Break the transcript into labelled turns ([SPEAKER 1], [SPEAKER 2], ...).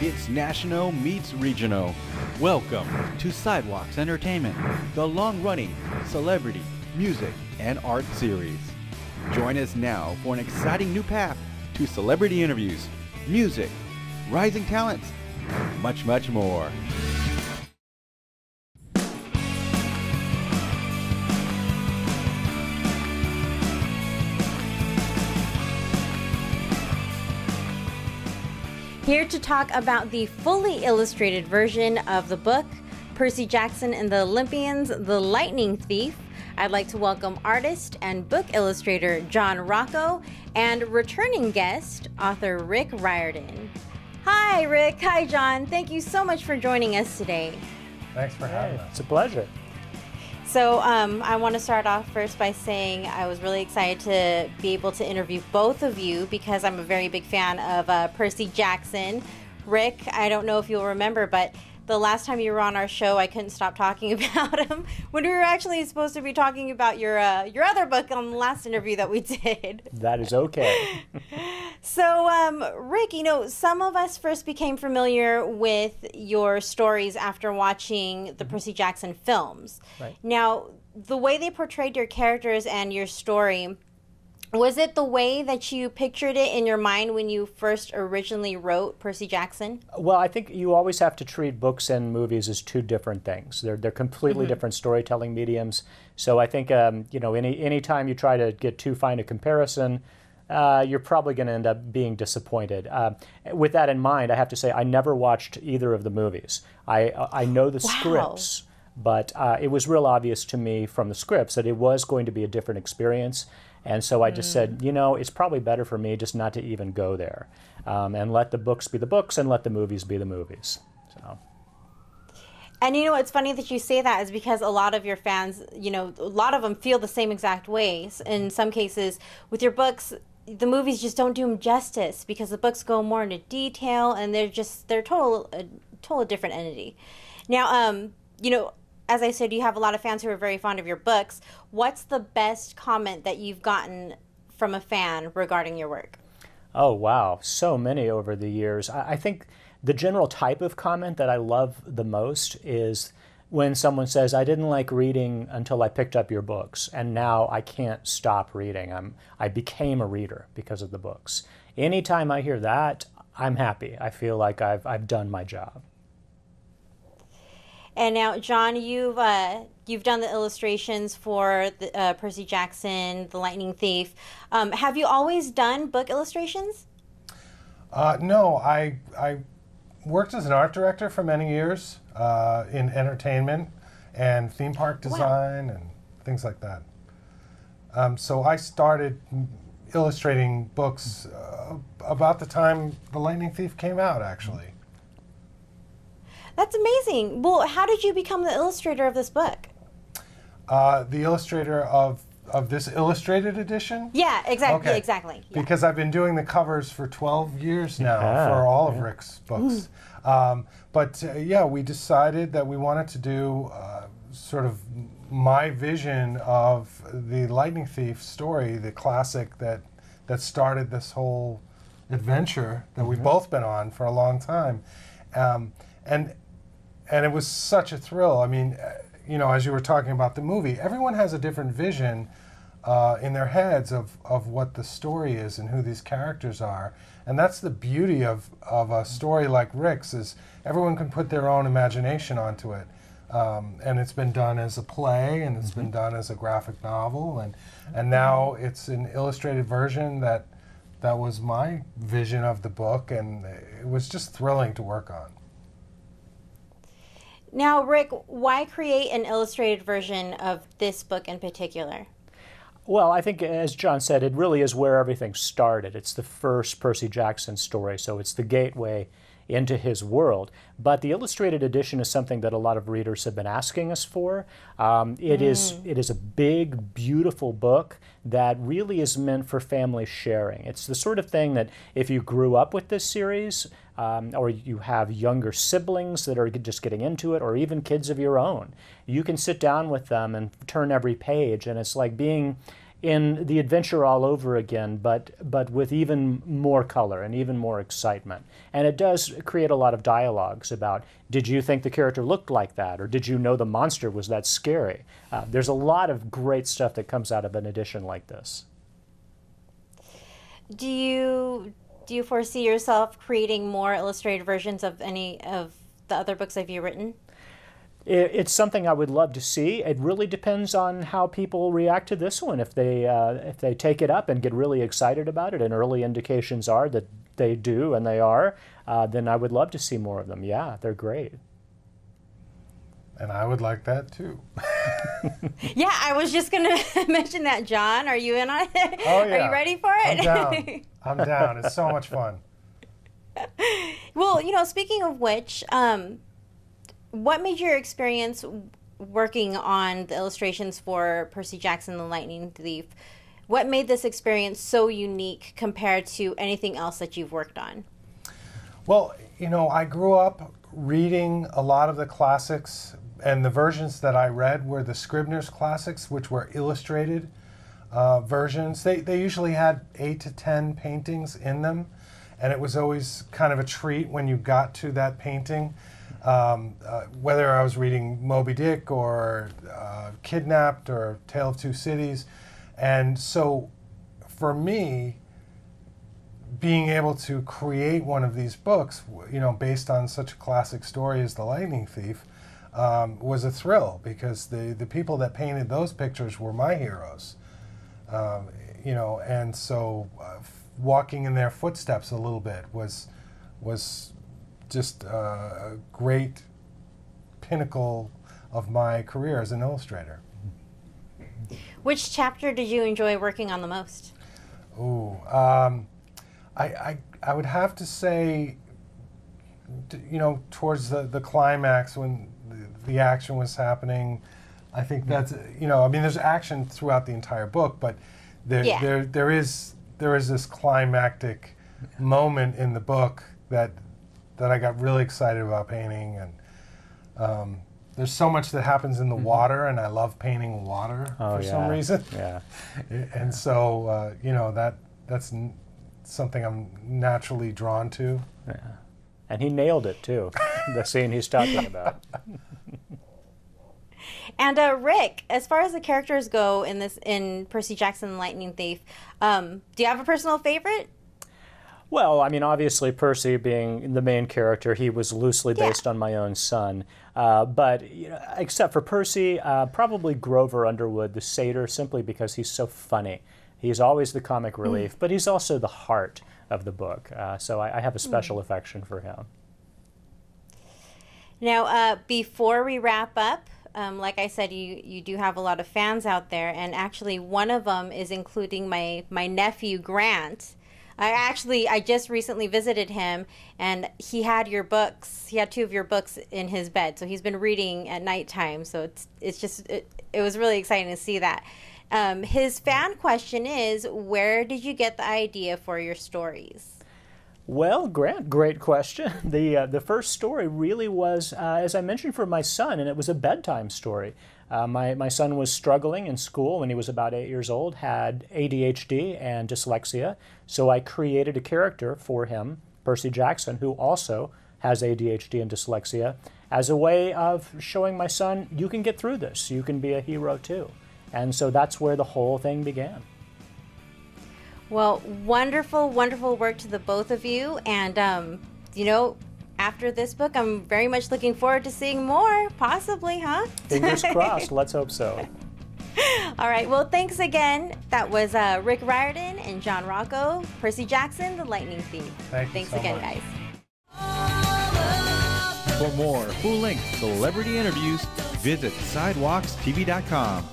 [SPEAKER 1] It's national meets regional. Welcome to Sidewalks Entertainment, the long running celebrity, music, and art series. Join us now for an exciting new path to celebrity interviews, music, rising talents, much, much more.
[SPEAKER 2] Here to talk about the fully illustrated version of the book, Percy Jackson and the Olympians, The Lightning Thief, I'd like to welcome artist and book illustrator John Rocco and returning guest, author Rick Riordan. Hi, Rick. Hi, John. Thank you so much for joining us today.
[SPEAKER 3] Thanks for having us.
[SPEAKER 4] It's a pleasure.
[SPEAKER 2] So, um, I want to start off first by saying I was really excited to be able to interview both of you because I'm a very big fan of uh, Percy Jackson. Rick, I don't know if you'll remember, but the last time you were on our show, I couldn't stop talking about him when we were actually supposed to be talking about your uh, your other book on the last interview that we did.
[SPEAKER 4] That is okay.
[SPEAKER 2] so, um, Rick, you know, some of us first became familiar with your stories after watching the Percy Jackson films.
[SPEAKER 4] Right.
[SPEAKER 2] Now, the way they portrayed your characters and your story was it the way that you pictured it in your mind when you first originally wrote Percy Jackson?
[SPEAKER 4] Well, I think you always have to treat books and movies as two different things. They're they're completely different storytelling mediums. So I think um, you know any any time you try to get too fine a comparison. Uh, you're probably going to end up being disappointed. Uh, with that in mind, I have to say I never watched either of the movies. I I know the
[SPEAKER 2] Wow.
[SPEAKER 4] scripts, but uh, it was real obvious to me from the scripts that it was going to be a different experience. And so I just said, you know, it's probably better for me just not to even go there, um, and let the books be the books and let the movies be the movies. So.
[SPEAKER 2] And you know, it's funny that you say that is because a lot of your fans, you know, a lot of them feel the same exact ways. In some cases, with your books, the movies just don't do them justice because the books go more into detail and they're just they're total a total different entity. Now, um, you know, as I said, you have a lot of fans who are very fond of your books. What's the best comment that you've gotten from a fan regarding your work?
[SPEAKER 4] Oh, wow. So many over the years. I, I think the general type of comment that I love the most is when someone says, I didn't like reading until I picked up your books, and now I can't stop reading. I'm, I became a reader because of the books. Anytime I hear that, I'm happy. I feel like I've, I've done my job.
[SPEAKER 2] And now, John, you've uh, you've done the illustrations for the, uh, Percy Jackson, The Lightning Thief. Um, have you always done book illustrations?
[SPEAKER 3] Uh, no, I I worked as an art director for many years uh, in entertainment and theme park design and things like that. Um, so I started illustrating books uh, about the time The Lightning Thief came out, actually.
[SPEAKER 2] That's amazing. Well, how did you become the illustrator of this book?
[SPEAKER 3] Uh, the illustrator of of this illustrated edition.
[SPEAKER 2] Yeah, exactly.
[SPEAKER 3] Okay.
[SPEAKER 2] Exactly. Yeah.
[SPEAKER 3] Because I've been doing the covers for 12 years now
[SPEAKER 4] Yeah,
[SPEAKER 3] for all of Rick's books. Um, but uh, yeah, we decided that we wanted to do uh, sort of my vision of the Lightning Thief story, the classic that that started this whole adventure that we've both been on for a long time, um, and and it was such a thrill. I mean, uh, you know, as you were talking about the movie, everyone has a different vision uh, in their heads of, of what the story is and who these characters are. And that's the beauty of, of a story like Rick's is everyone can put their own imagination onto it. Um, and it's been done as a play and it's been done as a graphic novel and, and now it's an illustrated version that that was my vision of the book and it was just thrilling to work on.
[SPEAKER 2] Now, Rick, why create an illustrated version of this book in particular?
[SPEAKER 4] Well, I think, as John said, it really is where everything started. It's the first Percy Jackson story, so it's the gateway into his world. But the illustrated edition is something that a lot of readers have been asking us for. Um, it is it is a big, beautiful book that really is meant for family sharing. It's the sort of thing that if you grew up with this series, um, or you have younger siblings that are just getting into it, or even kids of your own, you can sit down with them and turn every page, and it's like being in the adventure all over again, but but with even more color and even more excitement. And it does create a lot of dialogues about did you think the character looked like that, or did you know the monster was that scary? Uh, there's a lot of great stuff that comes out of an edition like this.
[SPEAKER 2] Do you do you foresee yourself creating more illustrated versions of any of the other books that you've written?
[SPEAKER 4] It's something I would love to see. It really depends on how people react to this one. If they uh, if they take it up and get really excited about it, and early indications are that they do and they are, uh, then I would love to see more of them. Yeah, they're great.
[SPEAKER 3] And I would like that too.
[SPEAKER 2] yeah, I was just going to mention that, John. Are you in on it?
[SPEAKER 3] Oh, yeah.
[SPEAKER 2] Are you ready for it?
[SPEAKER 3] I'm down. I'm down. It's so much fun.
[SPEAKER 2] well, you know, speaking of which, um, what made your experience working on the illustrations for Percy Jackson the Lightning Thief? What made this experience so unique compared to anything else that you've worked on?
[SPEAKER 3] Well, you know, I grew up reading a lot of the classics, and the versions that I read were the Scribner's classics, which were illustrated uh, versions. They, they usually had eight to ten paintings in them, and it was always kind of a treat when you got to that painting um, uh, whether I was reading Moby Dick or uh, Kidnapped or Tale of Two Cities. And so for me, being able to create one of these books, you know, based on such a classic story as The Lightning Thief, um, was a thrill because the, the people that painted those pictures were my heroes. Um, you know, and so uh, walking in their footsteps a little bit was was just a great pinnacle of my career as an illustrator.
[SPEAKER 2] Which chapter did you enjoy working on the most?
[SPEAKER 3] Oh, um, I, I, I would have to say, you know, towards the, the climax when the, the action was happening. I think that's, you know, I mean, there's action throughout the entire book, but there, yeah. there, there is there is this climactic moment in the book that that I got really excited about painting. And um, there's so much that happens in the mm-hmm. water, and I love painting water oh, for yeah. some reason.
[SPEAKER 4] Yeah.
[SPEAKER 3] and so, uh, you know, that that's n- something I'm naturally drawn to.
[SPEAKER 4] Yeah. And he nailed it too, the scene he's talking about.
[SPEAKER 2] And uh, Rick, as far as the characters go in this in Percy Jackson Lightning Thief, um, do you have a personal favorite?
[SPEAKER 4] Well, I mean, obviously, Percy being the main character, he was loosely based yeah. on my own son. Uh, but you know, except for Percy, uh, probably Grover Underwood, the satyr, simply because he's so funny. He's always the comic mm. relief, mm. but he's also the heart of the book. Uh, so I, I, have a mm. special mm. affection for him.
[SPEAKER 2] Now, uh, before we wrap up, um, like I said, you you do have a lot of fans out there, and actually, one of them is including my my nephew Grant. I actually I just recently visited him and he had your books. He had two of your books in his bed. So he's been reading at nighttime. So it's it's just it, it was really exciting to see that. Um, his fan question is, where did you get the idea for your stories?
[SPEAKER 4] Well, Grant, great question. The uh, the first story really was, uh, as I mentioned, for my son, and it was a bedtime story. Uh, my, my son was struggling in school when he was about eight years old, had ADHD and dyslexia. So I created a character for him, Percy Jackson, who also has ADHD and dyslexia, as a way of showing my son, you can get through this. You can be a hero too. And so that's where the whole thing began.
[SPEAKER 2] Well, wonderful, wonderful work to the both of you. And, um, you know, after this book, I'm very much looking forward to seeing more, possibly, huh?
[SPEAKER 4] Fingers crossed. Let's hope so.
[SPEAKER 2] All right. Well, thanks again. That was uh, Rick Riordan and John Rocco, Percy Jackson, The Lightning Thief.
[SPEAKER 3] Thank
[SPEAKER 2] thanks
[SPEAKER 3] so
[SPEAKER 2] again,
[SPEAKER 3] much.
[SPEAKER 2] guys.
[SPEAKER 1] For more full-length celebrity interviews, visit sidewalkstv.com.